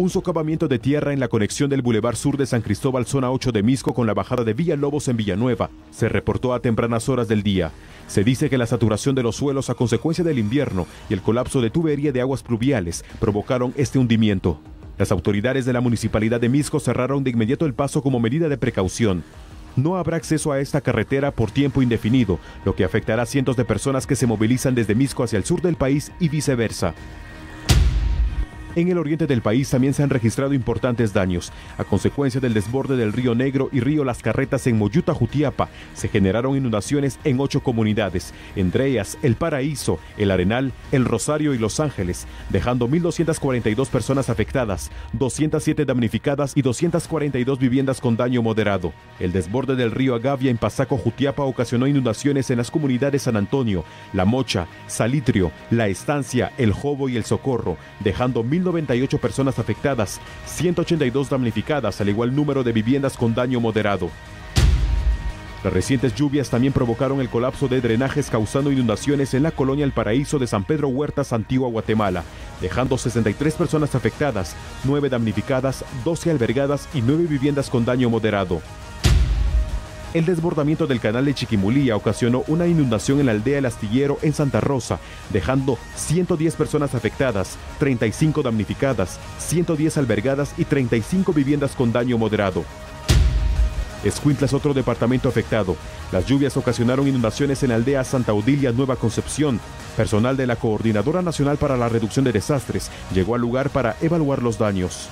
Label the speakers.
Speaker 1: Un socavamiento de tierra en la conexión del Boulevard Sur de San Cristóbal, zona 8 de Misco, con la bajada de Villalobos en Villanueva, se reportó a tempranas horas del día. Se dice que la saturación de los suelos a consecuencia del invierno y el colapso de tubería de aguas pluviales provocaron este hundimiento. Las autoridades de la municipalidad de Misco cerraron de inmediato el paso como medida de precaución. No habrá acceso a esta carretera por tiempo indefinido, lo que afectará a cientos de personas que se movilizan desde Misco hacia el sur del país y viceversa. En el oriente del país también se han registrado importantes daños. A consecuencia del desborde del río Negro y río Las Carretas en Moyuta, Jutiapa, se generaron inundaciones en ocho comunidades, entre ellas El Paraíso, El Arenal, El Rosario y Los Ángeles, dejando 1.242 personas afectadas, 207 damnificadas y 242 viviendas con daño moderado. El desborde del río Agavia en Pasaco, Jutiapa, ocasionó inundaciones en las comunidades San Antonio, La Mocha, Salitrio, La Estancia, El Jobo y El Socorro, dejando 1.098 personas afectadas, 182 damnificadas, al igual número de viviendas con daño moderado. Las recientes lluvias también provocaron el colapso de drenajes causando inundaciones en la colonia El Paraíso de San Pedro Huertas, Antigua, Guatemala, dejando 63 personas afectadas, 9 damnificadas, 12 albergadas y 9 viviendas con daño moderado. El desbordamiento del canal de Chiquimulía ocasionó una inundación en la aldea El Astillero en Santa Rosa, dejando 110 personas afectadas, 35 damnificadas, 110 albergadas y 35 viviendas con daño moderado. Escuintla es otro departamento afectado. Las lluvias ocasionaron inundaciones en la aldea Santa Odilia Nueva Concepción. Personal de la Coordinadora Nacional para la Reducción de Desastres llegó al lugar para evaluar los daños.